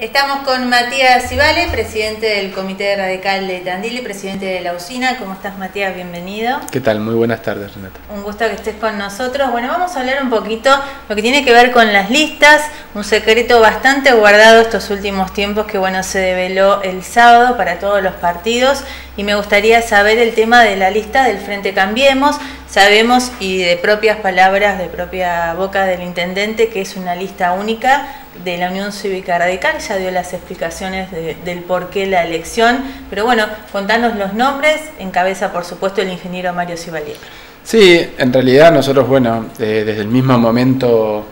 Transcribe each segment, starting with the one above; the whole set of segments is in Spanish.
Estamos con Matías Cibale, presidente del Comité Radical de Tandil y presidente de la usina. ¿Cómo estás, Matías? Bienvenido. ¿Qué tal? Muy buenas tardes, Renata. Un gusto que estés con nosotros. Bueno, vamos a hablar un poquito lo que tiene que ver con las listas, un secreto bastante guardado estos últimos tiempos que, bueno, se develó el sábado para todos los partidos y me gustaría saber el tema de la lista del Frente Cambiemos. Sabemos y de propias palabras, de propia boca del intendente, que es una lista única de la Unión Cívica Radical, ya dio las explicaciones del por qué la elección, pero bueno, contanos los nombres, encabeza por supuesto el ingeniero Mario Civalier. Sí, en realidad nosotros, bueno, desde el mismo momento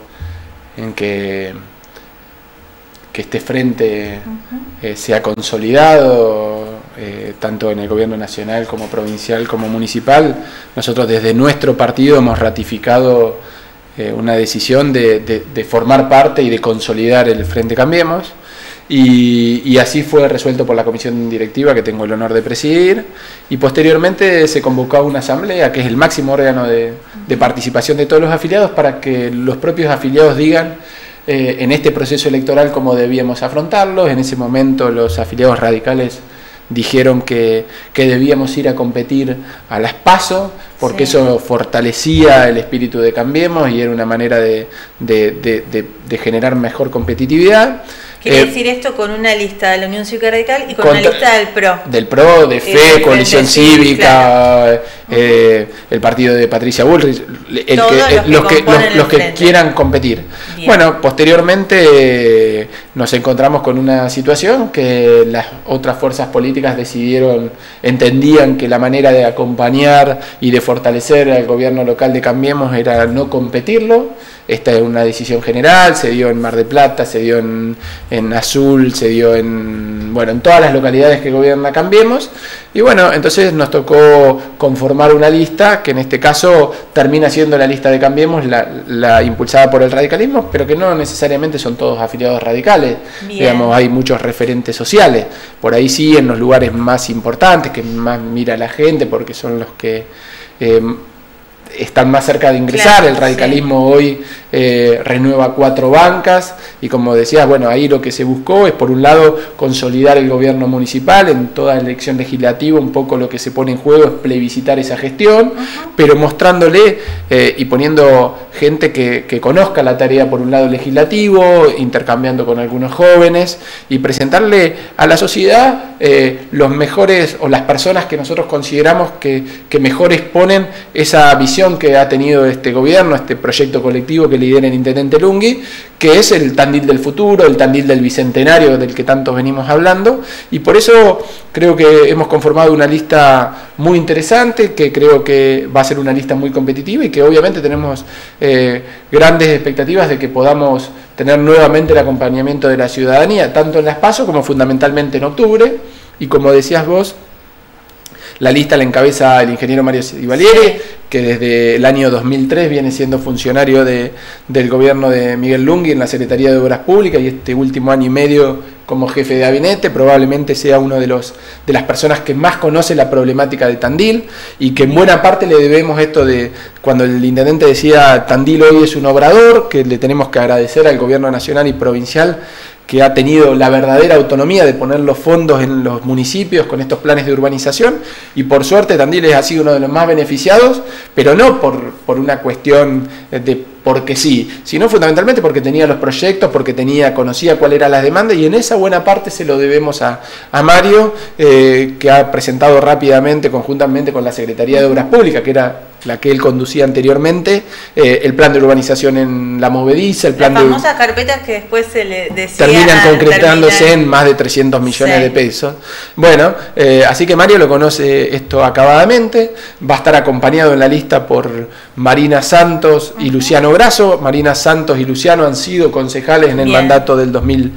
en que, que este frente eh, se ha consolidado, eh, tanto en el gobierno nacional como provincial como municipal, nosotros desde nuestro partido hemos ratificado eh, una decisión de, formar parte y de consolidar el Frente Cambiemos. Y, así fue resuelto por la comisión directiva que tengo el honor de presidir. Y posteriormente se convocó una asamblea, que es el máximo órgano de, participación de todos los afiliados, para que los propios afiliados digan eh, en este proceso electoral cómo debíamos afrontarlo. En ese momento los afiliados radicales dijeron que, debíamos ir a competir a las PASO, porque eso fortalecía el espíritu de Cambiemos y era una manera de, de generar mejor competitividad. Quiere eh, decir esto con una lista de la Unión Cívica Radical y con una lista del PRO. Del PRO, de FE, Coalición Cívica, eh, el partido de Patricia Bullrich, los, que, los, que, quieran competir. Bueno, posteriormente eh, nos encontramos con una situación que las otras fuerzas políticas decidieron, entendían que la manera de acompañar y de fortalecer al gobierno local de Cambiemos era no competirlo esta es una decisión general, se dio en Mar de Plata, se dio en, en, Azul, se dio en, bueno, en todas las localidades que gobierna Cambiemos. Y bueno, entonces nos tocó conformar una lista que en este caso termina siendo la lista de Cambiemos, la, impulsada por el radicalismo, pero que no necesariamente son todos afiliados radicales. Digamos, hay muchos referentes sociales. Por ahí sí, en los lugares más importantes, que más mira la gente, porque son los que... Eh, están más cerca de ingresar. el radicalismo hoy eh, renueva cuatro bancas y como decías, bueno, ahí lo que se buscó es por un lado consolidar el gobierno municipal en toda elección legislativa, un poco lo que se pone en juego es plebiscitar esa gestión, pero mostrándole eh, y poniendo gente que, conozca la tarea por un lado legislativo, intercambiando con algunos jóvenes y presentarle a la sociedad eh, los mejores o las personas que nosotros consideramos que, que mejor exponen esa visión que ha tenido este gobierno, este proyecto colectivo que lidera el intendente Lungui, que es el Tandil del futuro, el Tandil del bicentenario del que tantos venimos hablando, y por eso creo que hemos conformado una lista muy interesante, que creo que va a ser una lista muy competitiva y que obviamente tenemos eh, grandes expectativas de que podamos tener nuevamente el acompañamiento de la ciudadanía, tanto en las PASO como fundamentalmente en octubre, y como decías vos, la lista la encabeza el ingeniero Mario Ivaliere, que desde el año 2003 viene siendo funcionario de, del gobierno de Miguel Lungui en la Secretaría de Obras Públicas y este último año y medio como jefe de gabinete, probablemente sea uno de, los, de las personas que más conoce la problemática de Tandil y que en buena parte le debemos esto de cuando el intendente decía Tandil hoy es un obrador, que le tenemos que agradecer al gobierno nacional y provincial que ha tenido la verdadera autonomía de poner los fondos en los municipios con estos planes de urbanización y por suerte Tandiles ha sido uno de los más beneficiados, pero no por, por una cuestión de porque sí, sino fundamentalmente porque tenía los proyectos, porque tenía, conocía cuál era la demanda y en esa buena parte se lo debemos a, Mario, eh, que ha presentado rápidamente, conjuntamente con la Secretaría de Obras Públicas, que era la que él conducía anteriormente, eh, el plan de urbanización en la movediza, el plan Las famosas carpetas que después se le decía... Terminan concretándose en más de 300 millones de pesos. Bueno, eh, así que Mario lo conoce esto acabadamente, va a estar acompañado en la lista por Marina Santos y Luciano Brazo. Marina Santos y Luciano han sido concejales en el mandato del 2000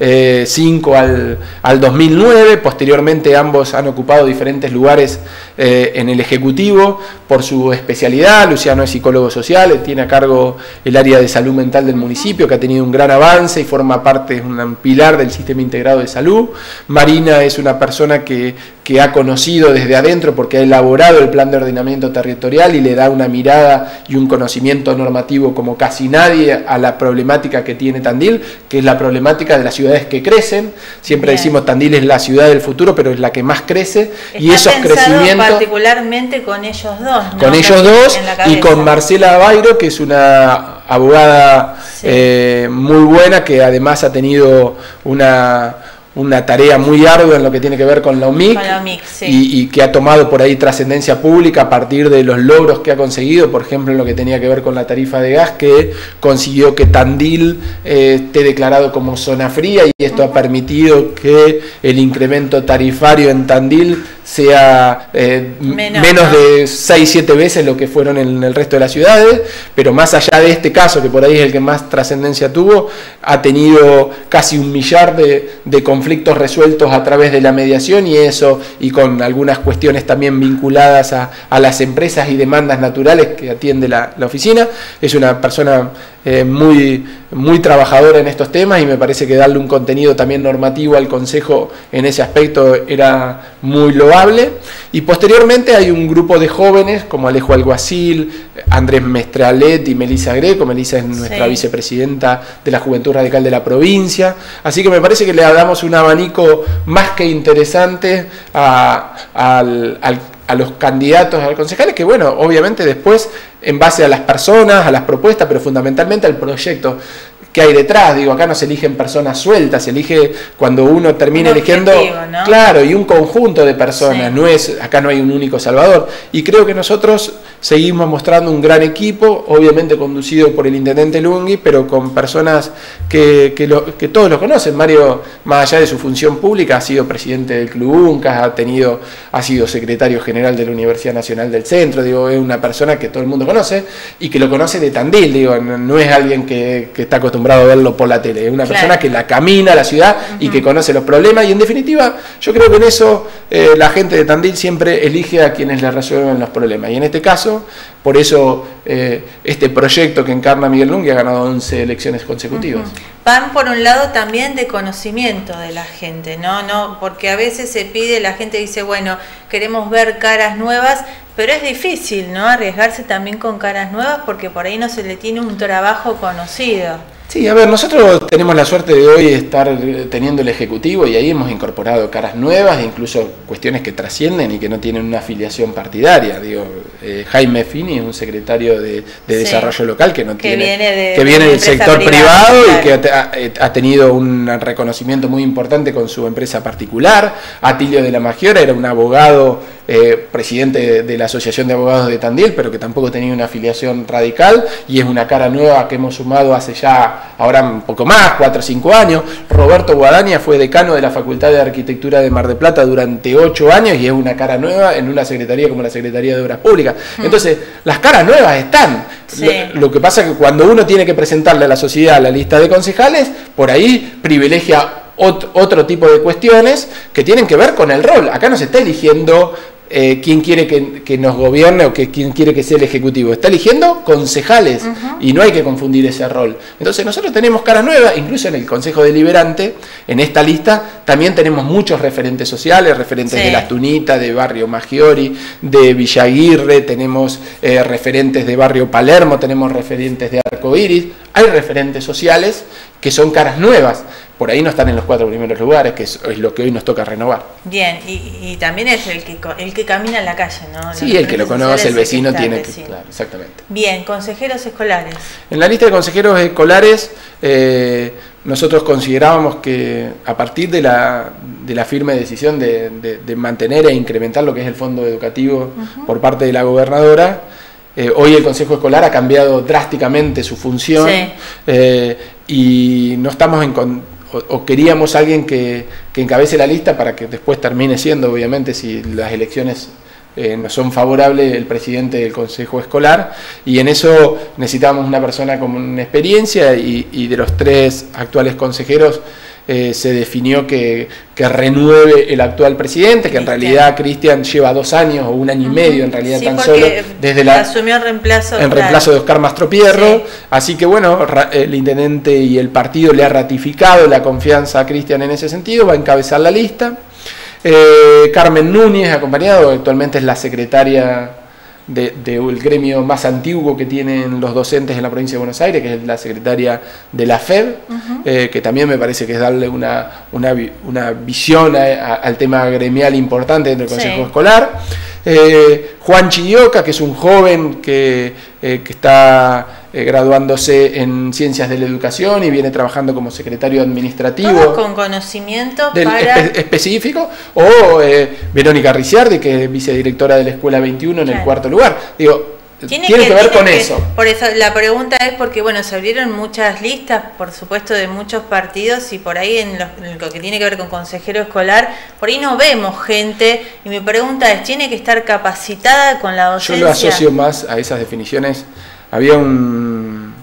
5 al, al, 2009. Posteriormente ambos han ocupado diferentes lugares eh, en el Ejecutivo por su especialidad. Luciano es psicólogo social, tiene a cargo el área de salud mental del municipio, que ha tenido un gran avance y forma parte, es un pilar del sistema integrado de salud. Marina es una persona que, que ha conocido desde adentro porque ha elaborado el plan de ordenamiento territorial y le da una mirada y un conocimiento normativo como casi nadie a la problemática que tiene Tandil, que es la problemática de las ciudades que crecen. Siempre decimos Tandil es la ciudad del futuro, pero es la que más crece y esos crecimientos particularmente con ellos dos. Con ellos dos y con Marcela Bairo, que es una abogada eh, muy buena que además ha tenido una una tarea muy ardua en lo que tiene que ver con la UMIC, y, que ha tomado por ahí trascendencia pública a partir de los logros que ha conseguido, por ejemplo en lo que tenía que ver con la tarifa de gas, que consiguió que Tandil eh, esté declarado como zona fría y esto ha permitido que el incremento tarifario en Tandil sea eh, menos, de 6-7 veces lo que fueron en el resto de las ciudades, pero más allá de este caso, que por ahí es el que más trascendencia tuvo, ha tenido casi un millar de, de conflictos resueltos a través de la mediación y eso, y con algunas cuestiones también vinculadas a, las empresas y demandas naturales que atiende la, oficina. Es una persona eh, muy, muy trabajadora en estos temas y me parece que darle un contenido también normativo al Consejo en ese aspecto era muy loable. Y posteriormente hay un grupo de jóvenes como Alejo Alguacil, Andrés Mestralet y Melisa Greco. Melisa es nuestra vicepresidenta de la Juventud Radical de la provincia. Así que me parece que le damos un abanico más que interesante a, los candidatos, a los concejales, que bueno, obviamente después, en base a las personas, a las propuestas, pero fundamentalmente al proyecto que hay detrás. Digo, acá no se eligen personas sueltas, se elige cuando uno termina eligiendo, claro, y un conjunto de personas. No es, acá no hay un único salvador. Y creo que nosotros seguimos mostrando un gran equipo, obviamente conducido por el intendente Lungui, pero con personas que, que, todos lo conocen. Mario, más allá de su función pública, ha sido presidente del Club UNCAS, ha tenido, ha sido secretario general de la Universidad Nacional del Centro. Digo, es una persona que todo el mundo conoce y que lo conoce de Tandil. Digo, no es alguien que, que está acostumbrado a verlo por la tele, es una persona que la camina a la ciudad y que conoce los problemas y en definitiva yo creo que en eso eh, la gente de Tandil siempre elige a quienes le resuelven los problemas y en este caso, por eso eh, este proyecto que encarna Miguel Lungui ha ganado 11 elecciones consecutivas. Van por un lado también de conocimiento de la gente, ¿no? no Porque a veces se pide, la gente dice, bueno, queremos ver caras nuevas, pero es difícil, ¿no? Arriesgarse también con caras nuevas porque por ahí no se le tiene un trabajo conocido. Sí, a ver, nosotros tenemos la suerte de hoy estar teniendo el Ejecutivo y ahí hemos incorporado caras nuevas, incluso cuestiones que trascienden y que no tienen una afiliación partidaria. Digo, eh, Jaime Fini es un secretario de, Desarrollo Local que no que tiene, viene que viene del sector privado y que eh, ha, tenido un reconocimiento muy importante con su empresa particular. Atilio de la Magiora era un abogado eh, presidente de la Asociación de Abogados de Tandil, pero que tampoco tenía una afiliación radical y es una cara nueva que hemos sumado hace ya, ahora un poco más, cuatro o cinco años. Roberto Guadaña fue decano de la Facultad de Arquitectura de Mar de Plata durante ocho años y es una cara nueva en una secretaría como la Secretaría de Obras Públicas. Mm. Entonces, las caras nuevas están. Lo, que pasa es que cuando uno tiene que presentarle a la sociedad la lista de concejales, por ahí privilegia otro, tipo de cuestiones que tienen que ver con el rol. Acá no se está eligiendo eh, quién quiere que, nos gobierne o que, quién quiere que sea el Ejecutivo. Está eligiendo concejales y no hay que confundir ese rol. Entonces nosotros tenemos caras nuevas, incluso en el Consejo Deliberante, en esta lista también tenemos muchos referentes sociales, referentes de La Tunita, de Barrio Maggiori, de Villaguirre, tenemos eh, referentes de Barrio Palermo, tenemos referentes de Arcoiris, hay referentes sociales que son caras nuevas por ahí no están en los cuatro primeros lugares, que es, lo que hoy nos toca renovar. Bien, y, también es el que, el que camina en la calle, ¿no? Sí, el que lo conoce, el vecino tiene que... Claro, exactamente. Bien, consejeros escolares. En la lista de consejeros escolares, eh, nosotros considerábamos que a partir de la, de la firme decisión de, mantener e incrementar lo que es el fondo educativo por parte de la gobernadora, eh, hoy el Consejo Escolar ha cambiado drásticamente su función eh, y no estamos en, o, queríamos alguien que, que, encabece la lista para que después termine siendo, obviamente, si las elecciones eh, no son favorables, el presidente del Consejo Escolar, y en eso necesitábamos una persona con una experiencia y, y de los tres actuales consejeros, eh, se definió que, renueve el actual presidente, que en realidad Cristian lleva dos años o un año y medio en realidad tan solo desde la asumió el reemplazo, en reemplazo de Oscar Mastropierro, así que bueno, el intendente y el partido le ha ratificado la confianza a Cristian en ese sentido, va a encabezar la lista. Eh, Carmen Núñez, acompañado, actualmente es la secretaria del de, gremio más antiguo que tienen los docentes en la provincia de Buenos Aires, que es la secretaria de la FED, eh, que también me parece que es darle una, una, visión al tema gremial importante del Consejo Escolar. Eh, Juan Chilloca, que es un joven que, eh, está eh, graduándose en Ciencias de la Educación y viene trabajando como secretario administrativo. con conocimiento específico. O Verónica Ricciardi, que es vicedirectora de la Escuela 21 en el cuarto lugar. Digo, tiene, que, ver con eso. Por eso la pregunta es porque, bueno, se abrieron muchas listas, por supuesto, de muchos partidos y por ahí en lo, que tiene que ver con consejero escolar, por ahí no vemos gente y mi pregunta es, ¿tiene que estar capacitada con la docencia? Yo lo asocio más a esas definiciones. Había un,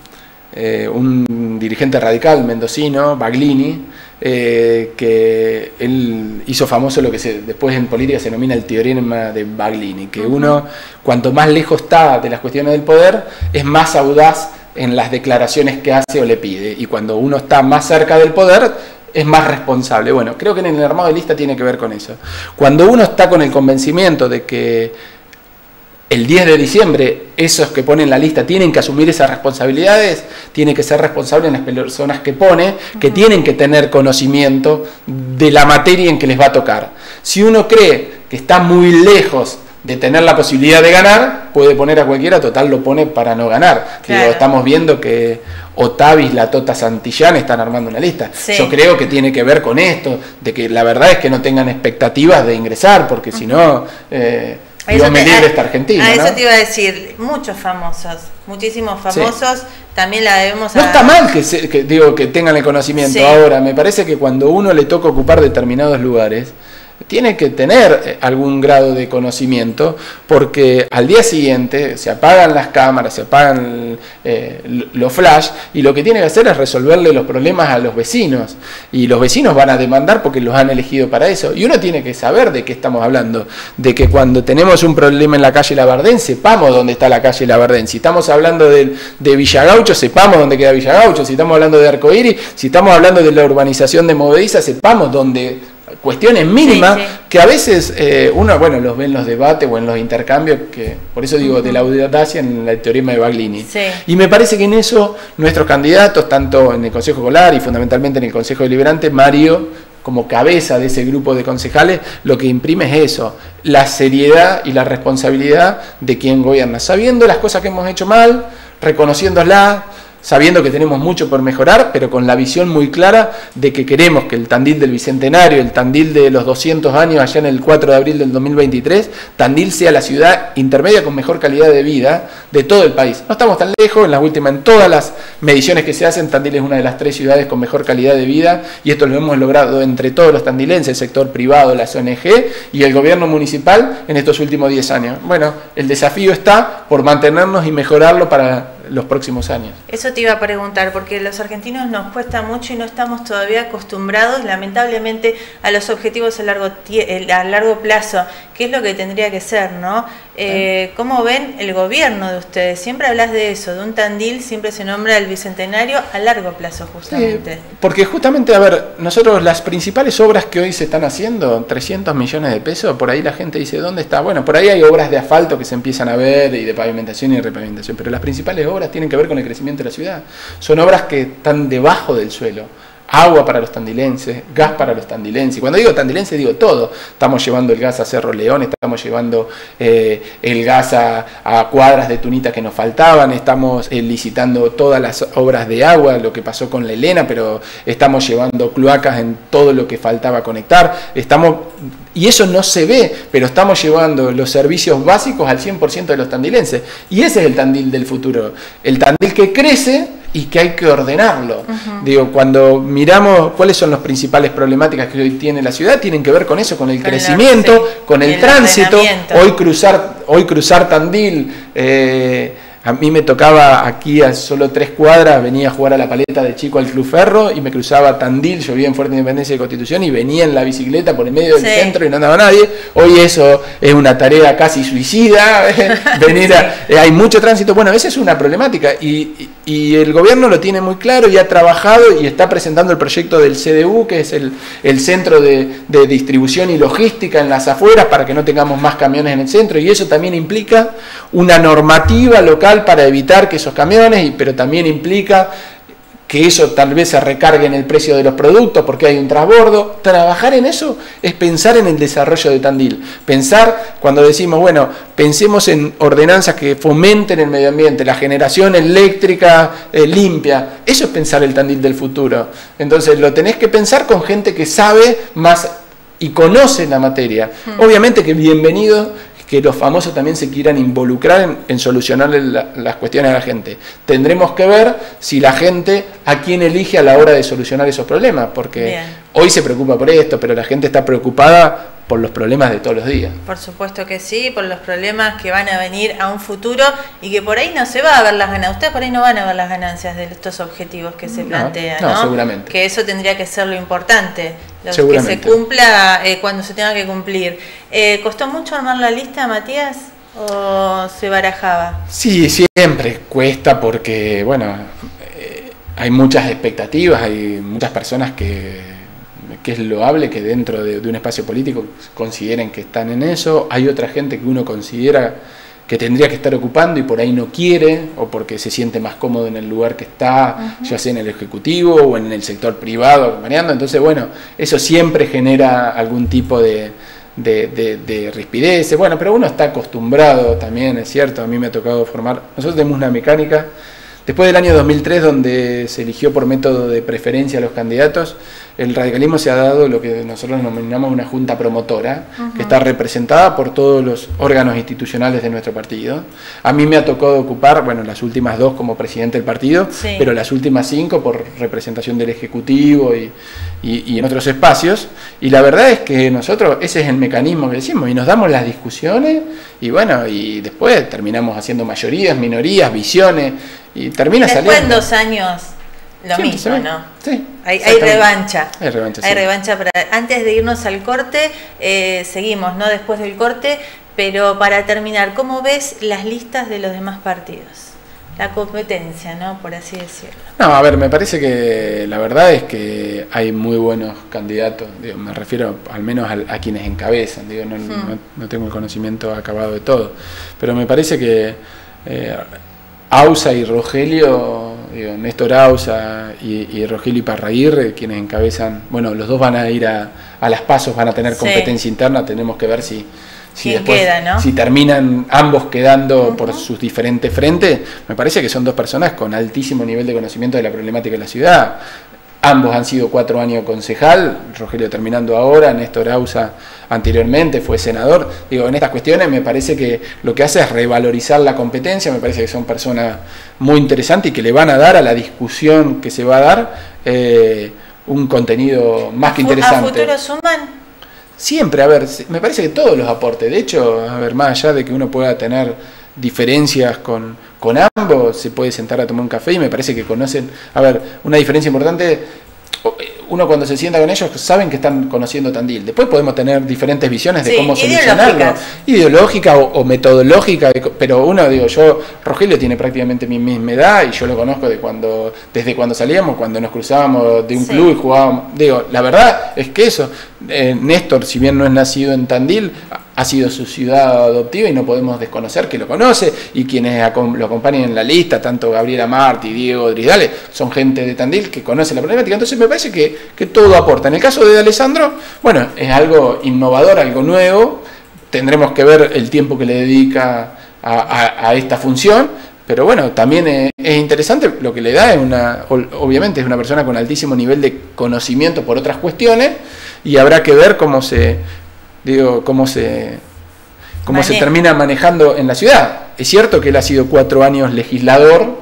eh, un dirigente radical mendocino, Baglini, eh, que él hizo famoso lo que se, después en política se denomina el teorema de Baglini, que uno cuanto más lejos está de las cuestiones del poder, es más audaz en las declaraciones que hace o le pide, y cuando uno está más cerca del poder, es más responsable. Bueno, creo que en el armado de lista tiene que ver con eso. Cuando uno está con el convencimiento de que el 10 de diciembre esos que ponen la lista tienen que asumir esas responsabilidades, tiene que ser responsable en las personas que pone, que tienen que tener conocimiento de la materia en que les va a tocar. Si uno cree que está muy lejos de tener la posibilidad de ganar, puede poner a cualquiera, total lo pone para no ganar. estamos viendo que Otavis, la Tota Santillán están armando una lista. Yo creo que tiene que ver con esto, de que la verdad es que no tengan expectativas de ingresar, porque si no... Eh, Dios me libre esta Argentina. A eso te iba a decir, muchos famosos, muchísimos famosos, también la debemos... No está mal que, que, digo, que tengan el conocimiento. Ahora, me parece que cuando uno le toca ocupar determinados lugares, tiene que tener eh, algún grado de conocimiento porque al día siguiente se apagan las cámaras, se apagan eh, los flash y lo que tiene que hacer es resolverle los problemas a los vecinos. Y los vecinos van a demandar porque los han elegido para eso. Y uno tiene que saber de qué estamos hablando, de que cuando tenemos un problema en la calle Labardén sepamos dónde está la calle Labardén, si estamos hablando de, de Villagaucho sepamos dónde queda Villagaucho, si estamos hablando de Arcoíris, si estamos hablando de la urbanización de Movediza sepamos dónde cuestiones mínimas que a veces eh, uno, bueno, los ve en los debates o en los intercambios, que por eso digo de la audacia en el teorema de Baglini. Y me parece que en eso nuestros candidatos, tanto en el Consejo Escolar y fundamentalmente en el Consejo Deliberante, Mario como cabeza de ese grupo de concejales, lo que imprime es eso, la seriedad y la responsabilidad de quien gobierna, sabiendo las cosas que hemos hecho mal, reconociéndolas, sabiendo que tenemos mucho por mejorar, pero con la visión muy clara de que queremos que el Tandil del Bicentenario, el Tandil de los 200 años allá en el 4 de abril del 2023, Tandil sea la ciudad intermedia con mejor calidad de vida de todo el país. No estamos tan lejos, en las últimas, en todas las mediciones que se hacen, Tandil es una de las tres ciudades con mejor calidad de vida y esto lo hemos logrado entre todos los tandilenses, el sector privado, las ONG y el gobierno municipal en estos últimos 10 años. Bueno, el desafío está por mantenernos y mejorarlo para los próximos años. Eso te iba a preguntar, porque los argentinos nos cuesta mucho y no estamos todavía acostumbrados, lamentablemente, a los objetivos a largo, a largo plazo, ¿Qué es lo que tendría que ser, ¿no? Eh, ¿Cómo ven el gobierno de ustedes? Siempre hablas de eso, de un Tandil, siempre se nombra el bicentenario a largo plazo, justamente. porque justamente, a ver, nosotros las principales obras que hoy se están haciendo, 300 millones de pesos, por ahí la gente dice, ¿dónde está? Bueno, por ahí hay obras de asfalto que se empiezan a ver y de pavimentación y repavimentación, pero las principales obras tienen que ver con el crecimiento de la ciudad. Son obras que están debajo del suelo agua para los tandilenses, gas para los tandilenses. Cuando digo tandilenses digo todo. Estamos llevando el gas a Cerro León, estamos llevando eh, el gas a, cuadras de tunita que nos faltaban, estamos eh, licitando todas las obras de agua, lo que pasó con la Elena, pero estamos llevando cloacas en todo lo que faltaba conectar. Estamos y eso no se ve, pero estamos llevando los servicios básicos al 100% de los tandilenses. Y ese es el tandil del futuro. El tandil que crece y que hay que ordenarlo. Digo, cuando miramos cuáles son las principales problemáticas que hoy tiene la ciudad, tienen que ver con eso, con el crecimiento, con el, tránsito. Hoy cruzar, hoy cruzar Tandil. Eh, a mí me tocaba aquí a solo tres cuadras, venía a jugar a la paleta de chico al Club Ferro y me cruzaba Tandil, yo vivía en Fuerte Independencia de Constitución y venía en la bicicleta por el medio del centro y no andaba nadie. Hoy eso es una tarea casi suicida, venir eh, hay mucho tránsito. Bueno, esa es una problemática y, el gobierno lo tiene muy claro y ha trabajado y está presentando el proyecto del CDU, que es el, centro de, de distribución y logística en las afueras para que no tengamos más camiones en el centro y eso también implica una normativa local para evitar que esos camiones, pero también implica que eso tal vez se recargue en el precio de los productos porque hay un transbordo. Trabajar en eso es pensar en el desarrollo de Tandil. Pensar cuando decimos, bueno, pensemos en ordenanzas que fomenten el medio ambiente, la generación eléctrica eh, limpia. Eso es pensar el Tandil del futuro. Entonces lo tenés que pensar con gente que sabe más y conoce la materia. Hmm. Obviamente que bienvenido que los famosos también se quieran involucrar en, solucionar las cuestiones a la gente. Tendremos que ver si la gente a quién elige a la hora de solucionar esos problemas, porque hoy se preocupa por esto, pero la gente está preocupada por los problemas de todos los días. Por supuesto que sí, por los problemas que van a venir a un futuro y que por ahí no se va a ver las ganancias. Ustedes por ahí no van a ver las ganancias de estos objetivos que se plantean, ¿no? seguramente. Que eso tendría que ser lo importante, lo que se cumpla eh, cuando se tenga que cumplir. Eh, ¿Costó mucho armar la lista, Matías? ¿O se barajaba? Sí, siempre cuesta porque, bueno, eh, hay muchas expectativas, hay muchas personas que que es loable que dentro de, un espacio político consideren que están en eso, hay otra gente que uno considera que tendría que estar ocupando y por ahí no quiere, o porque se siente más cómodo en el lugar que está, ya sea en el Ejecutivo o en el sector privado acompañando. Entonces, bueno, eso siempre genera algún tipo de, de, de, rispidez. Bueno, pero uno está acostumbrado también, es cierto, a mí me ha tocado formar, nosotros tenemos una mecánica, después del año 2003, donde se eligió por método de preferencia a los candidatos, el radicalismo se ha dado lo que nosotros denominamos una junta promotora, que está representada por todos los órganos institucionales de nuestro partido. A mí me ha tocado ocupar, bueno, las últimas dos como presidente del partido, pero las últimas cinco por representación del Ejecutivo y, y, en otros espacios. Y la verdad es que nosotros, ese es el mecanismo que decimos, y nos damos las discusiones, y bueno, y después terminamos haciendo mayorías, minorías, visiones, y termina después saliendo. en dos años lo mismo, ¿no? Sí. Hay, revancha. Hay revancha. Hay revancha para, antes de irnos al corte, eh, seguimos, ¿no? Después del corte, pero para terminar, ¿cómo ves las listas de los demás partidos? La competencia, ¿no? Por así decirlo. No, a ver, me parece que la verdad es que hay muy buenos candidatos. Digo, me refiero al menos a, quienes encabezan. Digo, no, no, tengo el conocimiento acabado de todo. Pero me parece que eh, Ausa y Rogelio Néstor Ausa y, Rogelio Iparraguirre, quienes encabezan, bueno, los dos van a ir a, las pasos, van a tener competencia interna, tenemos que ver si, si después, si terminan ambos quedando por sus diferentes frentes, me parece que son dos personas con altísimo nivel de conocimiento de la problemática de la ciudad. Ambos han sido cuatro años concejal, Rogelio terminando ahora, Néstor Ausa anteriormente fue senador. Digo, en estas cuestiones me parece que lo que hace es revalorizar la competencia, me parece que son personas muy interesantes y que le van a dar a la discusión que se va a dar eh, un contenido más que interesante. ¿A futuro suman? Siempre, a ver, me parece que todos los aportes, de hecho, a ver, más allá de que uno pueda tener diferencias con, con ambos, se puede sentar a tomar un café y me parece que conocen, a ver, una diferencia importante uno cuando se sienta con ellos saben que están conociendo Tandil. Después podemos tener diferentes visiones de cómo solucionarlo, ideológica o, metodológica, pero uno, digo, yo, Rogelio tiene prácticamente mi misma edad y yo lo conozco de cuando, desde cuando salíamos, cuando nos cruzábamos de un club y jugábamos. Digo, la verdad es que eso, eh, Néstor, si bien no es nacido en Tandil, ha sido su ciudad adoptiva y no podemos desconocer que lo conoce y quienes lo acompañan en la lista, tanto Gabriela Marti, Diego Dridale, son gente de Tandil que conoce la problemática. Entonces me parece que, todo aporta. En el caso de Alessandro, bueno, es algo innovador, algo nuevo. Tendremos que ver el tiempo que le dedica a, esta función. Pero bueno, también es, es, interesante, lo que le da es una, obviamente es una persona con altísimo nivel de conocimiento por otras cuestiones y habrá que ver cómo se, digo, cómo se, cómo se termina manejando en la ciudad. Es cierto que él ha sido cuatro años legislador,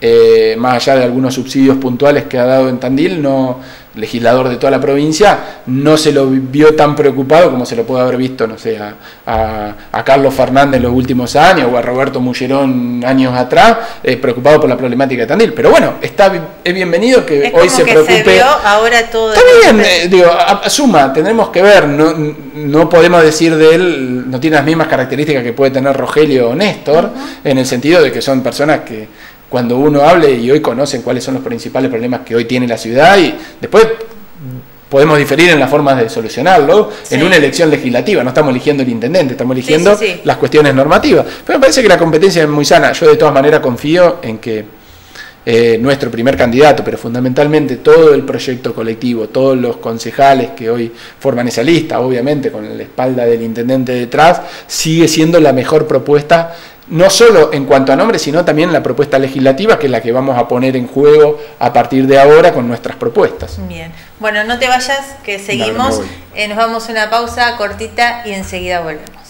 eh, más allá de algunos subsidios puntuales que ha dado en Tandil, no legislador de toda la provincia, no se lo vio tan preocupado como se lo puede haber visto, no sé, a, Carlos Fernández en los últimos años o a Roberto Mullerón años atrás, eh, preocupado por la problemática de Tandil. Pero bueno, está es bienvenido que hoy se preocupe. ahora todo está bien, eh, digo, suma, tendremos que ver, no, no podemos decir de él, no tiene las mismas características que puede tener Rogelio o Néstor, en el sentido de que son personas que cuando uno hable y hoy conocen cuáles son los principales problemas que hoy tiene la ciudad y después podemos diferir en las formas de solucionarlo en una elección legislativa, no estamos eligiendo el intendente, estamos eligiendo las cuestiones normativas. Pero me parece que la competencia es muy sana, yo de todas maneras confío en que eh, nuestro primer candidato, pero fundamentalmente todo el proyecto colectivo, todos los concejales que hoy forman esa lista, obviamente con la espalda del intendente detrás, sigue siendo la mejor propuesta no solo en cuanto a nombre, sino también la propuesta legislativa, que es la que vamos a poner en juego a partir de ahora con nuestras propuestas. Bien, bueno, no te vayas, que seguimos, eh, nos vamos a una pausa cortita y enseguida volvemos.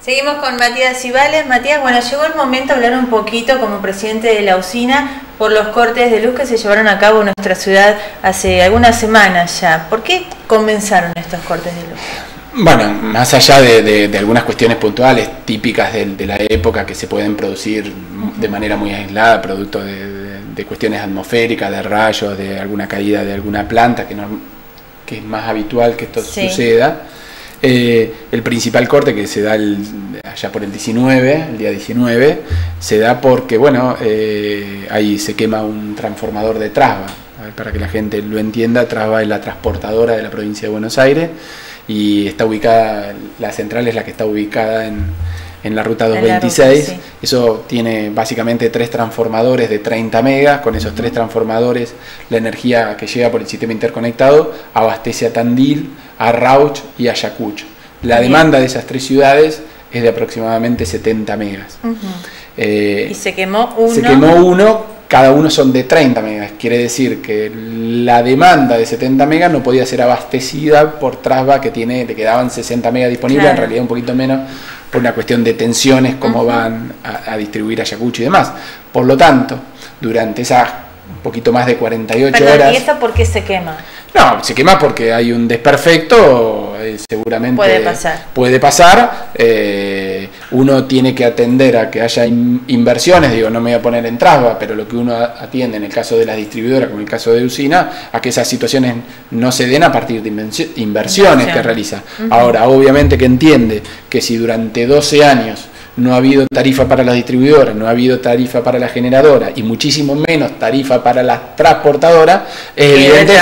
Seguimos con Matías Cibales. Matías, bueno, llegó el momento de hablar un poquito como presidente de la usina por los cortes de luz que se llevaron a cabo en nuestra ciudad hace algunas semanas ya. ¿Por qué comenzaron estos cortes de luz? Bueno, más allá de, algunas cuestiones puntuales típicas de, la época que se pueden producir de manera muy aislada, producto de, cuestiones atmosféricas, de rayos, de alguna caída de alguna planta, que, no, que es más habitual que esto suceda, eh, el principal corte que se da allá por el 19, el día 19, se da porque, bueno, eh, ahí se quema un transformador de Trasba. Para que la gente lo entienda, Trasba es la transportadora de la provincia de Buenos Aires y está ubicada, la central es la que está ubicada en, en la ruta 226. Eso tiene básicamente tres transformadores de 30 megas. Con esos tres transformadores, la energía que llega por el sistema interconectado abastece a Tandil, a Rauch y a Yacucho. La demanda de esas tres ciudades es de aproximadamente 70 megas. Eh, y se quemó uno. Se quemó uno cada uno son de 30 megas. Quiere decir que la demanda de 70 megas no podía ser abastecida por Trasba, que tiene, le quedaban 60 megas disponibles, en realidad un poquito menos, por una cuestión de tensiones, cómo van a, distribuir Ayacucho y demás. Por lo tanto, durante esas un poquito más de 48 horas. ¿Y eso por qué se quema? No, se quema porque hay un desperfecto, eh, seguramente puede pasar. Puede pasar eh, uno tiene que atender a que haya inversiones, digo, no me voy a poner en traba, pero lo que uno atiende en el caso de las distribuidoras, como en el caso de Usina, a que esas situaciones no se den a partir de inversiones que realiza. Ahora, obviamente que entiende que si durante 12 años no ha habido tarifa para las distribuidoras, no ha habido tarifa para la generadora y muchísimo menos tarifa para las transportadoras, es evidente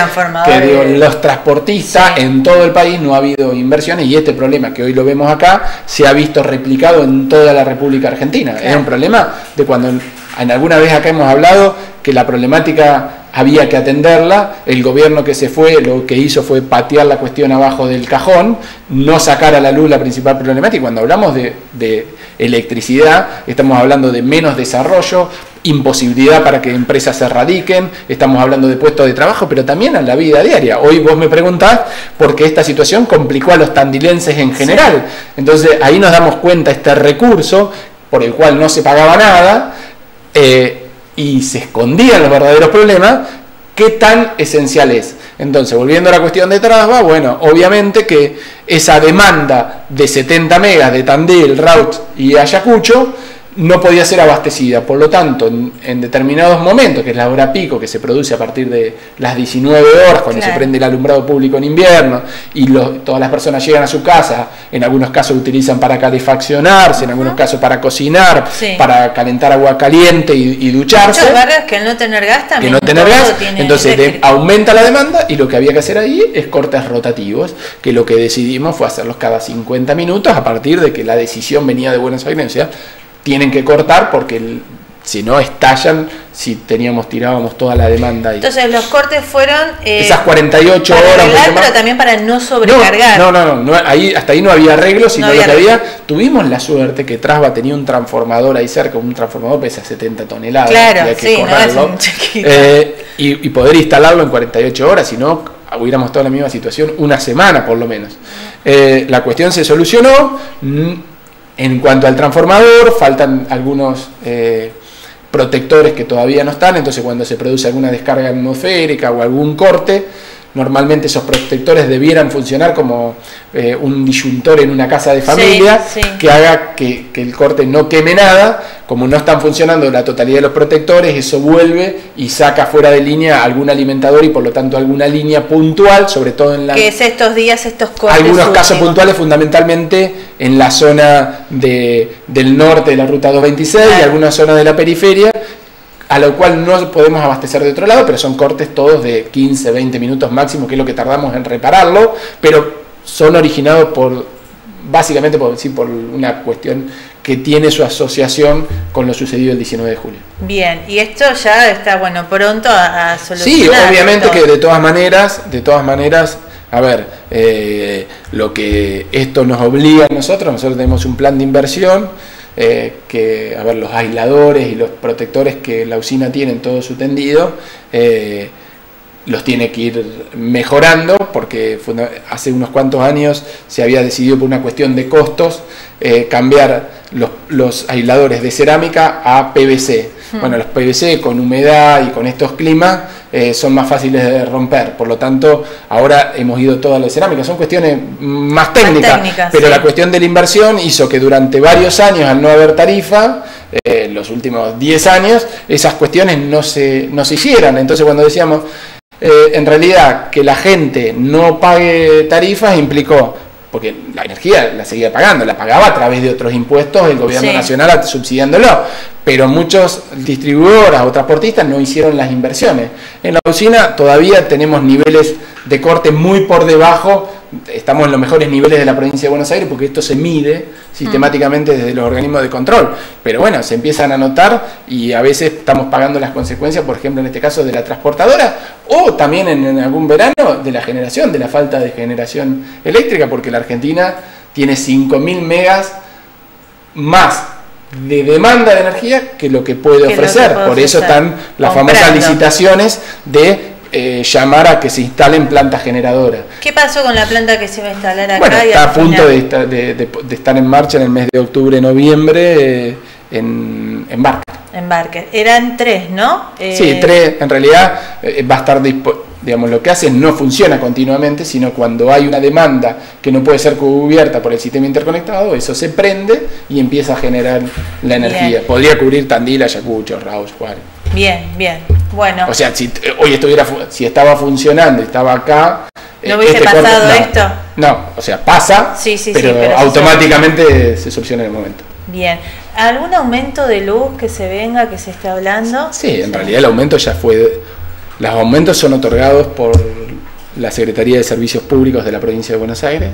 que los transportistas en todo el país no ha habido inversiones y este problema que hoy lo vemos acá se ha visto replicado en toda la República Argentina. Es un problema de cuando en alguna vez acá hemos hablado que la problemática había que atenderla, el gobierno que se fue lo que hizo fue patear la cuestión abajo del cajón, no sacar a la luz la principal problemática. Cuando hablamos de, de electricidad, estamos hablando de menos desarrollo, imposibilidad para que empresas se radiquen, estamos hablando de puestos de trabajo, pero también a la vida diaria. Hoy vos me preguntás por qué esta situación complicó a los tandilenses en general. Entonces ahí nos damos cuenta este recurso por el cual no se pagaba nada eh, y se escondían los verdaderos problemas, qué tan esencial es. Entonces, volviendo a la cuestión de Trasba, bueno, obviamente que esa demanda de 70 megas de Tandil, Raut y Ayacucho no podía ser abastecida. Por lo tanto, en, determinados momentos, que es la hora pico, que se produce a partir de las 19 horas, cuando se prende el alumbrado público en invierno, y todas las personas llegan a su casa, en algunos casos utilizan para calefaccionarse, en algunos casos para cocinar, para calentar agua caliente y, ducharse. Muchos barrios que no tener gas también. Que no tener gas, entonces aumenta la demanda y lo que había que hacer ahí es cortes rotativos, que lo que decidimos fue hacerlos cada 50 minutos a partir de que la decisión venía de Buenos Aires, tienen que cortar porque si no estallan si teníamos tirábamos toda la demanda ahí. Entonces los cortes fueron eh, esas 48 horas pero también para no sobrecargar. No, no, no, ahí hasta ahí no había arreglo, sino lo que había tuvimos la suerte que Trasba tenía un transformador ahí cerca, un transformador pesa 70 toneladas, claro, sí, eh, y, poder instalarlo en 48 horas, si no hubiéramos toda la misma situación una semana por lo menos. Eh, la cuestión se solucionó en cuanto al transformador, faltan algunos eh, protectores que todavía no están, entonces cuando se produce alguna descarga atmosférica o algún corte, normalmente esos protectores debieran funcionar como eh, un disyuntor en una casa de familia que haga que, el corte no queme nada. Como no están funcionando la totalidad de los protectores, eso vuelve y saca fuera de línea algún alimentador y por lo tanto alguna línea puntual, sobre todo en la... Que es estos días, estos cortes. Algunos casos puntuales fundamentalmente en la zona de, del norte de la ruta 226 y alguna zona de la periferia a lo cual no podemos abastecer de otro lado, pero son cortes todos de 15, 20 minutos máximo, que es lo que tardamos en repararlo, pero son originados por, básicamente por, por una cuestión que tiene su asociación con lo sucedido el 19 de julio. Bien, y esto ya está, bueno, pronto a, solucionar. Sí, obviamente que de todas maneras, de todas maneras, a ver, eh, lo que esto nos obliga a nosotros, nosotros tenemos un plan de inversión, eh, que, a ver, los aisladores y los protectores que la usina tiene en todo su tendido, eh, los tiene que ir mejorando porque hace unos cuantos años se había decidido por una cuestión de costos eh, cambiar los, los, aisladores de cerámica a PVC. Hmm. Bueno, los PVC con humedad y con estos climas eh, son más fáciles de romper, por lo tanto ahora hemos ido todas las cerámicas. Son cuestiones más técnicas, pero la cuestión de la inversión hizo que durante varios años, al no haber tarifa, eh, los últimos 10 años, esas cuestiones no se, no se hicieran. Entonces cuando decíamos eh, en realidad que la gente no pague tarifas implicó, porque la energía la seguía pagando, la pagaba a través de otros impuestos el gobierno nacional subsidiándolo, pero muchos distribuidoras o transportistas no hicieron las inversiones. En la usina todavía tenemos niveles de corte muy por debajo estamos en los mejores niveles de la provincia de Buenos Aires porque esto se mide sistemáticamente desde los organismos de control. Pero bueno, se empiezan a notar y a veces estamos pagando las consecuencias, por ejemplo, en este caso de la transportadora o también en, algún verano de la generación, de la falta de generación eléctrica, porque la Argentina tiene 5.000 megas más de demanda de energía que lo que puede ofrecer. Por eso están las famosas licitaciones de eh, llamar a que se instalen plantas generadoras. ¿Qué pasó con la planta que se va a instalar acá? Bueno, está a punto de, estar en marcha en el mes de octubre, noviembre, eh, en, en En Eran tres, ¿no? Sí, eh, tres. En realidad va a estar digamos, lo que hace no funciona continuamente, sino cuando hay una demanda que no puede ser cubierta por el sistema interconectado, eso se prende y empieza a generar la energía. Podría cubrir Tandil, Ayacucho, Raus, Juárez. Bien, bien. Bueno. O sea, si eh, hoy estuviera, si estaba funcionando, estaba acá. ¿No hubiese este pasado esto? No, o sea, pasa, pero, automáticamente se soluciona en el momento. Bien. ¿Algún aumento de luz que se venga, que se esté hablando? Sí, en realidad el aumento ya fue. Los aumentos son otorgados por la Secretaría de Servicios Públicos de la provincia de Buenos Aires.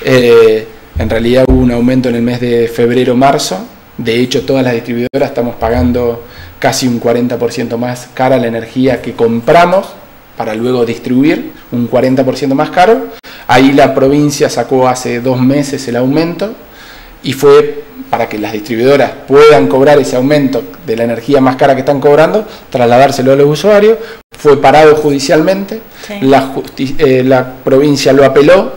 Eh, en realidad hubo un aumento en el mes de febrero-marzo. De hecho, todas las distribuidoras estamos pagando casi un 40% más cara la energía que compramos para luego distribuir, un 40% más caro. Ahí la provincia sacó hace dos meses el aumento y fue para que las distribuidoras puedan cobrar ese aumento de la energía más cara que están cobrando, trasladárselo a los usuarios. Fue parado judicialmente, la, eh, la provincia lo apeló,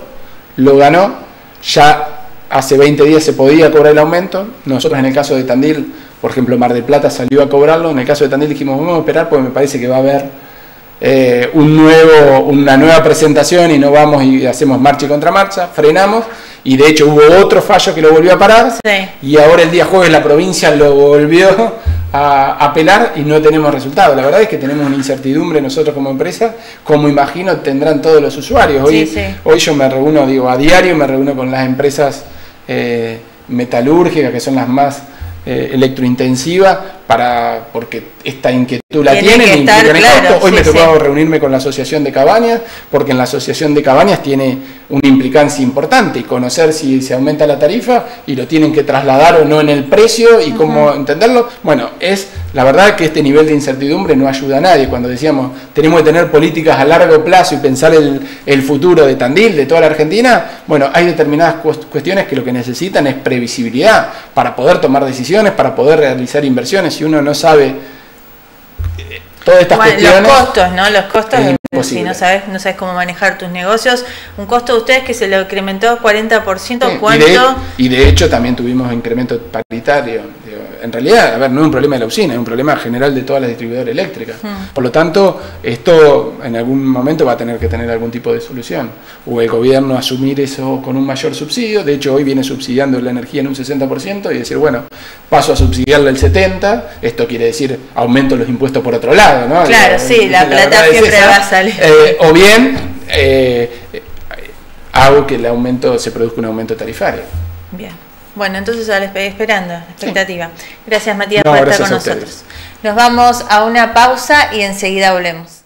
lo ganó, ya hace 20 días se podía cobrar el aumento. Nosotros en el caso de Tandil por ejemplo, Mar del Plata salió a cobrarlo. En el caso de Tandil dijimos, vamos a esperar porque me parece que va a haber eh, un nuevo, una nueva presentación y no vamos y hacemos marcha y contramarcha. Frenamos y de hecho hubo otro fallo que lo volvió a parar. Y ahora el día jueves la provincia lo volvió a apelar y no tenemos resultado. La verdad es que tenemos una incertidumbre nosotros como empresa, como imagino tendrán todos los usuarios. Hoy, hoy yo me reúno, digo, a diario me reúno con las empresas eh, metalúrgicas, que son las más eh, electrointensiva para porque esta inquietud la tienen. Hoy me tocó reunirme con la Asociación de Cabañas, porque en la Asociación de Cabañas tiene una implicancia importante y conocer si se aumenta la tarifa y lo tienen que trasladar o no en el precio y cómo entenderlo. Bueno, es la verdad que este nivel de incertidumbre no ayuda a nadie. Cuando decíamos tenemos que tener políticas a largo plazo y pensar el, el futuro de Tandil, de toda la Argentina, bueno, hay determinadas cuestiones que lo que necesitan es previsibilidad para poder tomar decisiones, para poder realizar inversiones. Si uno no sabe eh, todas estas cuestiones... Los costos, ¿no? Los costos, si no sabes, no sabes cómo manejar tus negocios. Un costo de ustedes que se lo incrementó 40%, ¿cuánto? Y de, y de hecho también tuvimos incremento paritario en realidad, a ver, no es un problema de la usina, es un problema general de todas las distribuidoras eléctricas. Por lo tanto, esto en algún momento va a tener que tener algún tipo de solución. O el gobierno asumir eso con un mayor subsidio, de hecho hoy viene subsidiando la energía en un 60% y decir, bueno, paso a subsidiarla el 70%, esto quiere decir aumento los impuestos por otro lado, ¿no? Claro, sí, la, plata siempre va a salir. Eh, o bien, eh, hago que el aumento, se produzca un aumento tarifario. Bien. Bueno, entonces ahora esperando, expectativa. Gracias Matías por estar con nosotros. Nos vamos a una pausa y enseguida volvemos.